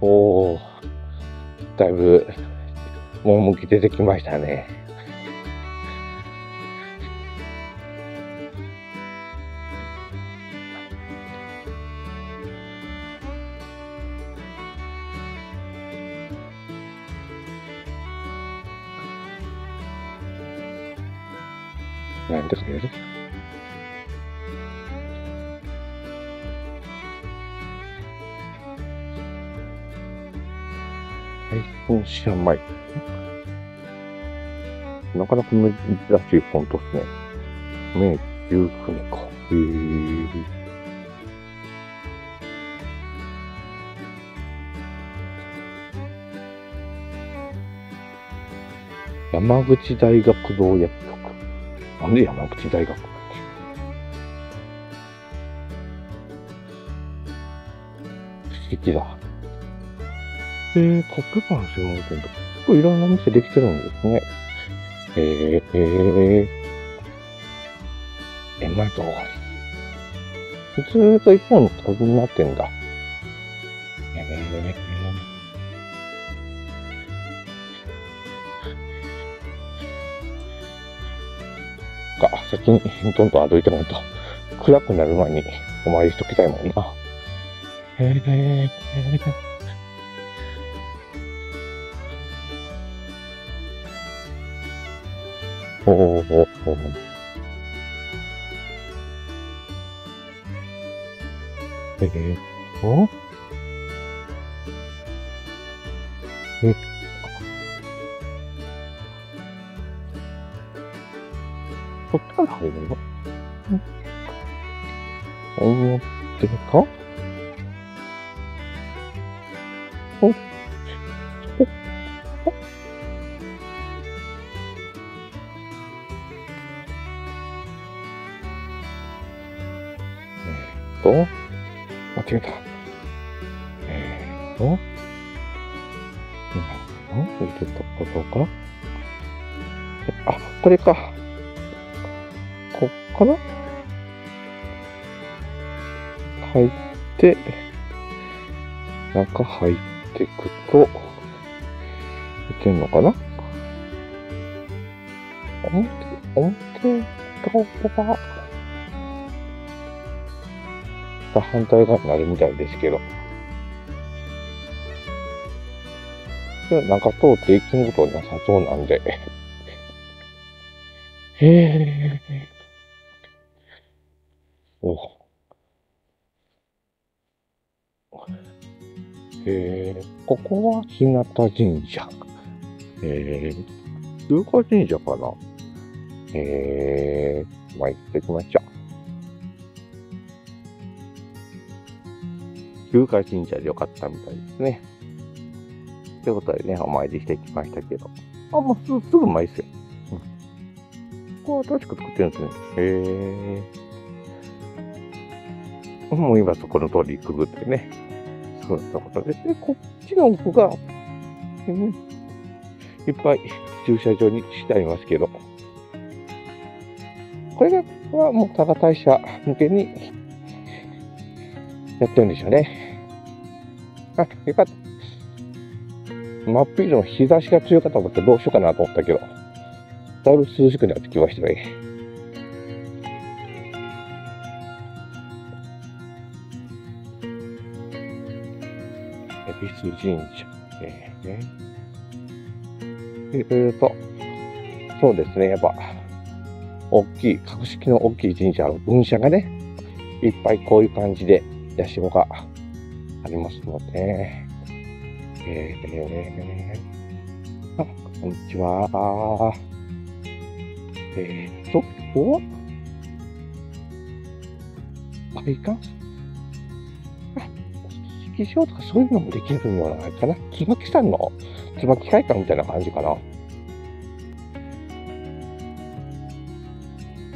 おー、だいぶ、趣出てきましたね。なんですけどね。はい、本社前。なかなか珍しいフォントですね。明治19年か。へー。山口大学堂薬局。なんで山口大学っけ不思議だ。えー、コップパン専門店とか、すごいろんな店できてるんですね。えー、えー、え、ま通り。ずーっと一本の飛びになってんだ。えー、か、先にどんどん歩いてもらうと、暗くなる前にお参りしときたいもんな。へえー。おおおおえー、っと、え、そっから入るの表かおと、間違えた。えーと、今の入れたことか。あ、これか。こっから入って、中入っていくと、いけんのかな？表、表側が、た反対側になるみたいですけど。中通っていくことなさそうなんで。へえ。おえー、ここは日向神社。えー、風花神社かなえー、まあ、行ってきましょ旧海神社でよかったみたいですね。ということでね、お参りしてきましたけど。あ、もうすすぐ前ですよ。うん。ここは確か作ってるんですね。へえ。もう今そこの通りくぐってね。そういったことですね。こっちの奥が、うん、いっぱい駐車場にしてありますけど。これがはもうただ大社向けにやってるんでしょうね。あ、よかった。真っ昼の日差しが強かったと思ってどうしようかなと思ったけど、だいぶ涼しくなってきましたね。恵比寿神社。えー、ね。えーと、そうですね、やっぱ、大きい、格式の大きい神社の分社がね、いっぱいこういう感じでヤシゴがありますので、えー、あ、こんにちは。えーと、お会館あ、式場とかそういうのもできるようなあれかな？椿さんの椿会館みたいな感じかな？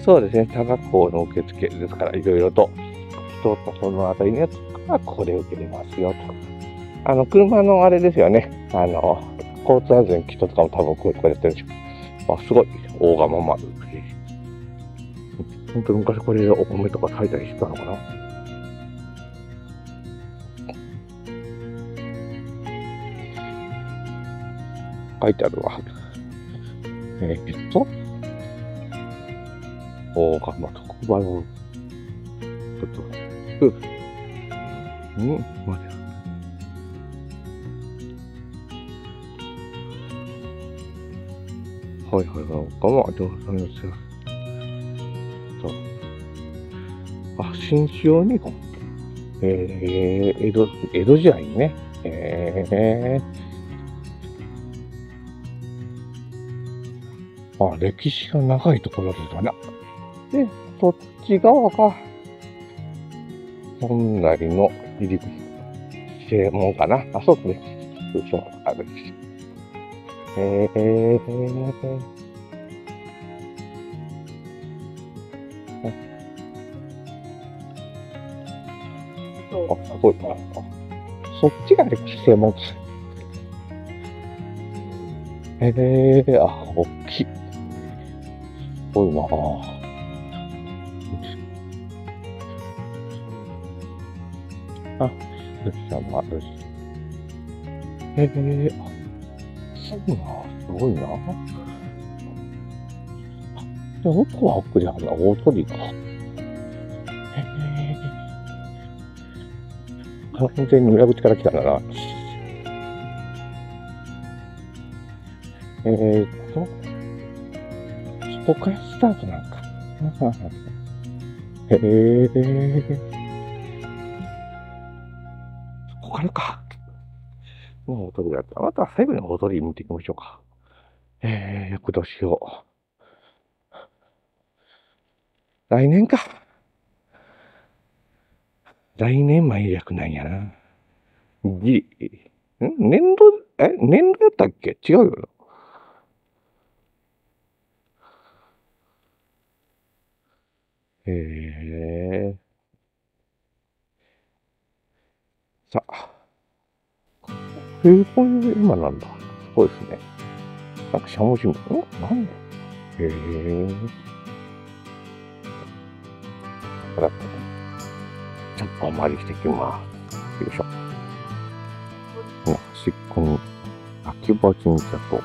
そうですね、多学校の受付ですから、いろいろと通ったその辺りのやつからこれ受けれますよと。あの、車のあれですよね。あの、交通安全キットとかも多分こういうとこやってるんでしょ。あ、すごい。大釜丸。本当に昔これでお米とか炊いたりしてたのかな。書いてあるわ。えー、っと、大釜特売を、ちょっと、うん、うん、まだ。はいはいはい、大釜、上手ですよ。そう。あ、新潮日本。えー、江戸、江戸時代にね。えー、あ、歴史が長いところですかね。で、そっち側が、本来の入り口、正門かな？あ、そうですね。通称あるし。えー、あ、すごいな。そっちが歴史正門へえー、あ、大きい。すごいなあ、よし、まあ、よし。へえー、あ、そうな、すごいな。で、奥は奥であるな、大鳥か。完全に裏口から来たんだな。えー、っと、そこからスタートなんか。へえー。こからか。もう踊りだった。また最後に踊り見ていきましょうか。えー、翌年を。来年か。来年前略なんやな。ぎ、ん？年度、え？年度やったっけ？違うよな。えさあ。へえ、こういう今なんだ。すごいですね。なんかしゃもじも、んなんでへえ。だったちょっとお参りしてきます。よいしょ。端っこに、秋葉神社と、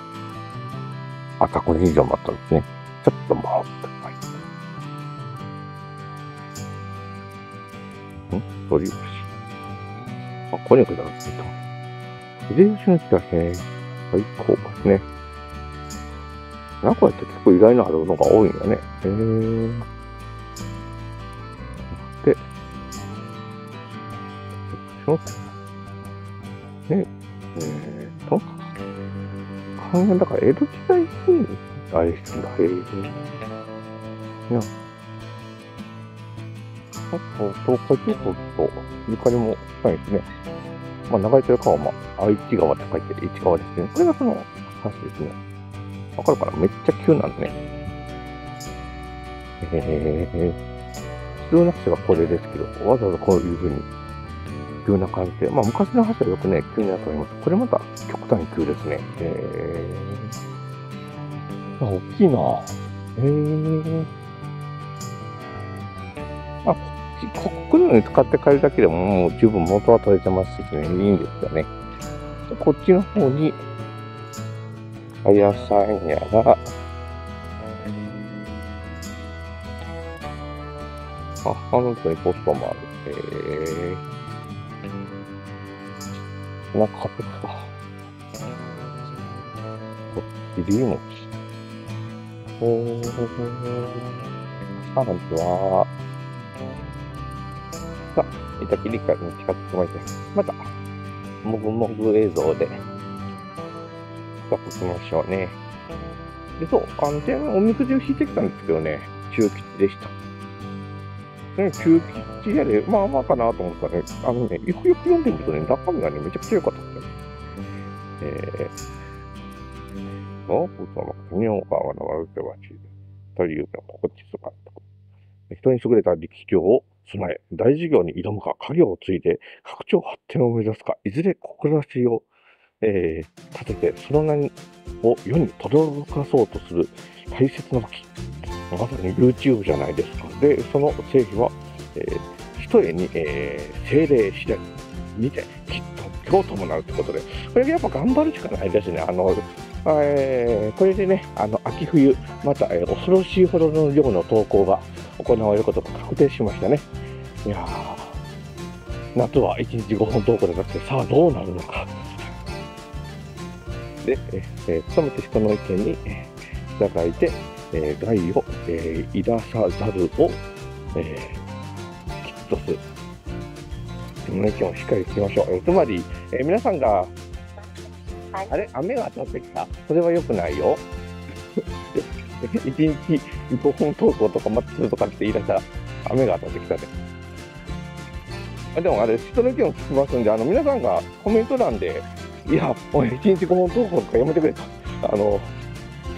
赤子神社もあったんですね。ちょっと回って、はい。ん？鳥橋。あ、これくださいと。秀吉の地だね。最高ですね。名古屋って結構意外なあるのが多いんだね。へえー。ょね、えーと、考えだから江戸時代に、あれしたんだ、へえ。いや、あと、東海地方とゆかりも深いですね。まあ、流れてる川は、まあ、愛知川って書いてる市川ですね。これがその橋ですね。わかるかなめっちゃ急なんでね。えー、普通の橋はこれですけど、わざわざこういう風に急な感じで、まあ昔の橋はよくね、急になっております。これまた極端に急ですね。えー、あ、大きいなえー。あ、ここのように使って帰るだけでももう十分元は取れてますしね、いいんですよね。こっちの方に、あやさんやら、あ、あの人にポストもある。えーなかったか。こっちり餅。おー、さらには、さあ、板切り会に近づきまして、また、もぐもぐ映像で、深くきましょうね。で、そう、あの、おみくじを引いてきたんですけどね、中吉でした。ね、中吉やで、まあまあかなと思ったらね、あのね、よくよく読んでみるとね、中身がね、めちゃくちゃ良かったんですよ。えー、の、その、国岡の悪手はち、というの心地すが人に優れた力量を備え、大事業に挑むか、家業を継いで、拡張発展を目指すか、いずれ志を、えー、立てて、その名を世に轟かそうとする大切な時。まさに YouTube じゃないですか。で、その正義は、えー、一重に、えー、精霊次第にて、きっと今日伴うということで、これやっぱ頑張るしかないですね。あの、えー、これでね、あの秋冬、また、えー、恐ろしいほどの量の投稿が行われることが確定しましたね。いや夏は1日5本投稿でなくて、さあどうなるのか。で、えー、勤めて人の意見に従いて、えー、害を、えー、いださざるを、えー、きっとする。その意見をしっかり聞きましょう。えー、つまり、えー、皆さんが、はい、あれ？雨が当たってきたそれは良くないよ。1日5本投稿とか待ってるとかって言い出したら雨が当たってきたで。あでもあれ、人の意見を聞きますんで、あの皆さんがコメント欄で、いや、おい、1日5本投稿とかやめてくれと。あの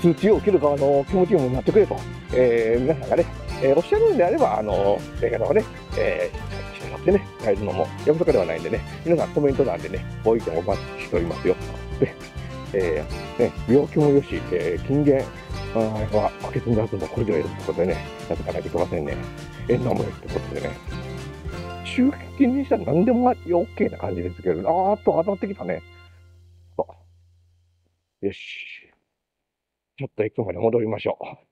通知を受ける側の気持ちにもなってくれと、えー、皆さんがね、えー、おっしゃるんであれば、あの、映画をね、えー、従ってね、変えるのもやぶとかではないんでね、皆さんコメント欄でね、ご意見お待ちしておりますよ。で、えー、ね、病気もよし、えー、禁言は、バケツに出すのこれではいるってことでね、なぜかないといけませんね。縁のもよってことでね。周期にしたら何でも OK な感じですけど、あーっと当たってきたね。よし。ちょっと駅まで戻りましょう。